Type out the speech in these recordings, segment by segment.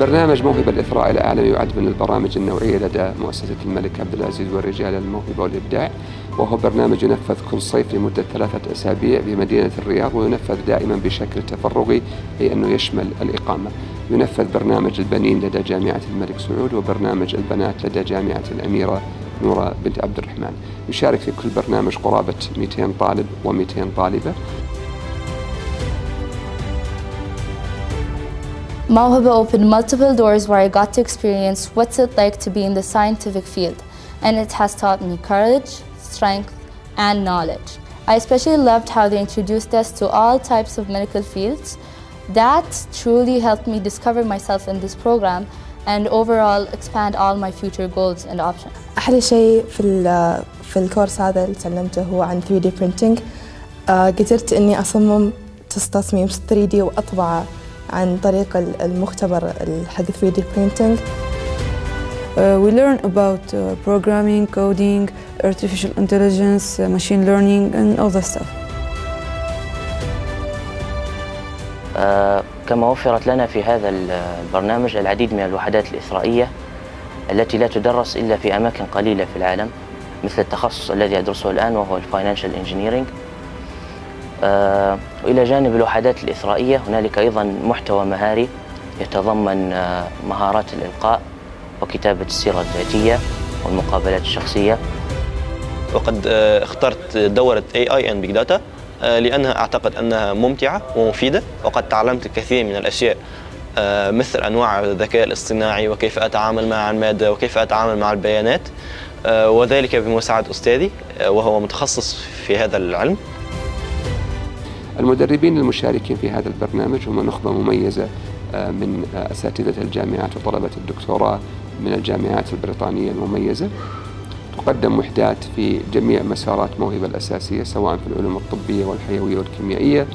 برنامج موهبة الإثراء العالمي يعد من البرامج النوعية لدى مؤسسة الملك عبد العزيز والرجال الموهبة والإبداع وهو برنامج ينفذ كل صيف لمدة ثلاثة أسابيع بمدينة الرياض وينفذ دائما بشكل تفرغي أي أنه يشمل الإقامة. ينفذ برنامج البنين لدى جامعة الملك سعود وبرنامج البنات لدى جامعة الأميرة نورة بنت عبد الرحمن. يشارك في كل برنامج قرابة 200 طالب و200 طالبة. Mauhaba opened multiple doors where I got to experience what's it like to be in the scientific field, and it has taught me courage, strength, and knowledge. I especially loved how they introduced us to all types of medical fields. That truly helped me discover myself in this program and overall expand all my future goals and options. أحلى شيء في في الكورس هذا اللي تعلمته هو عن 3D printing قدرت إني أصمم تصميم 3D وأطبعه عن طريق المختبر حق 3D printing. Uh, we learn about uh, programming, coding, artificial intelligence, uh, machine learning and all that stuff. كما وفرت لنا في هذا البرنامج العديد من الوحدات الإثرائية التي لا تدرس إلا في أماكن قليلة في العالم مثل التخصص الذي أدرسه الآن وهو الفاينانشال آه، وإلى جانب الوحدات الإثرائية هنالك أيضا محتوى مهاري يتضمن آه، مهارات الإلقاء وكتابة السيرة الذاتية والمقابلات الشخصية. وقد آه، اخترت دورة AI and Big Data لأنها أعتقد أنها ممتعة ومفيدة وقد تعلمت الكثير من الأشياء مثل أنواع الذكاء الاصطناعي وكيف أتعامل مع المادة وكيف أتعامل مع البيانات وذلك بمساعدة أستاذي وهو متخصص في هذا العلم. المدربين المشاركين في هذا البرنامج هم نخبة مميزة آه، من آه، أساتذة الجامعات وطلبة الدكتوراه من الجامعات البريطانية المميزة تقدم وحدات في جميع مسارات موهبة الأساسية سواء في العلوم الطبية والحيوية والكيميائية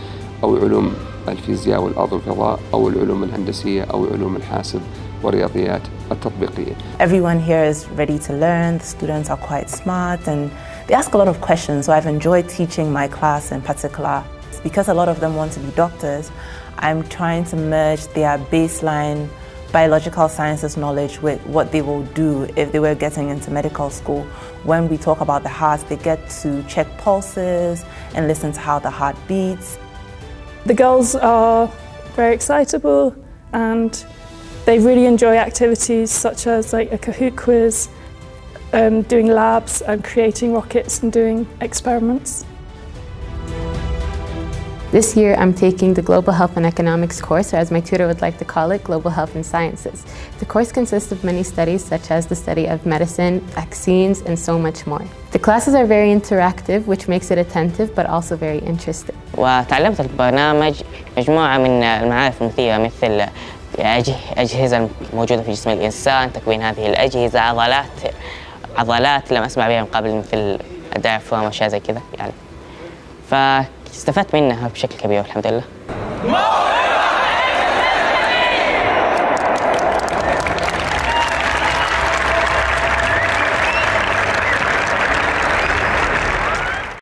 أو علوم الفيزياء والأرض والفضاء أو العلوم الهندسية أو علوم الحاسب والرياضيات التطبيقية. Everyone here is ready to learn. The students are quite smart and they ask a lot of questions. So I've enjoyed teaching my class in particular. Because a lot of them want to be doctors, I'm trying to merge their baseline biological sciences knowledge with what they will do if they were getting into medical school. When we talk about the heart, they get to check pulses and listen to how the heart beats. The girls are very excitable and they really enjoy activities such as like a Kahoot quiz, um, doing labs and creating rockets and doing experiments. This year I'm taking the Global Health and Economics course, or as my tutor would like to call it, Global Health and Sciences. The course consists of many studies such as the study of medicine, vaccines, and so much more. The classes are very interactive, which makes it attentive but also very interesting. وتعلمت البرنامج مجموعة من المعارف المثيرة مثل أجهزة موجودة في جسم الإنسان، تكوين هذه الأجهزة، عضلات عضلات لم أسمع بها من قبل مثل الدايفرام وأشياء زي كذا يعني. ف استفدت منها بشكل كبير الحمد لله.